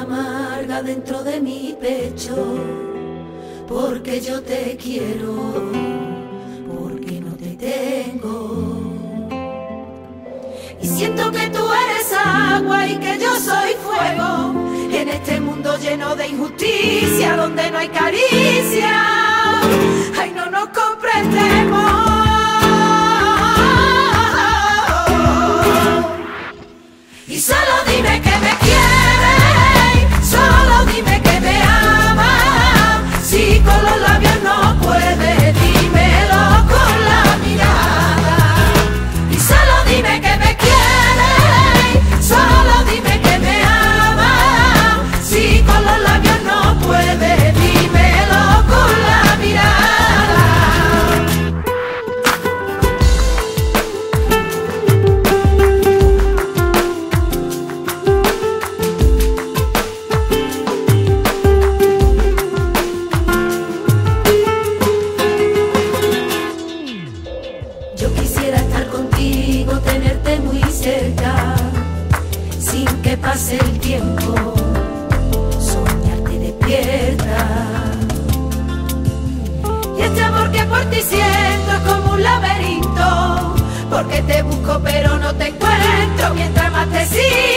amarga dentro de mi pecho, porque yo te quiero, porque no te tengo. Y siento que tú eres agua y que yo soy fuego, en este mundo lleno de injusticia, donde no hay caricia, pase el tiempo, soñarte despierta. Y este amor que por ti siento es como un laberinto, porque te busco pero no te encuentro, mientras más te sigo.